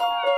You.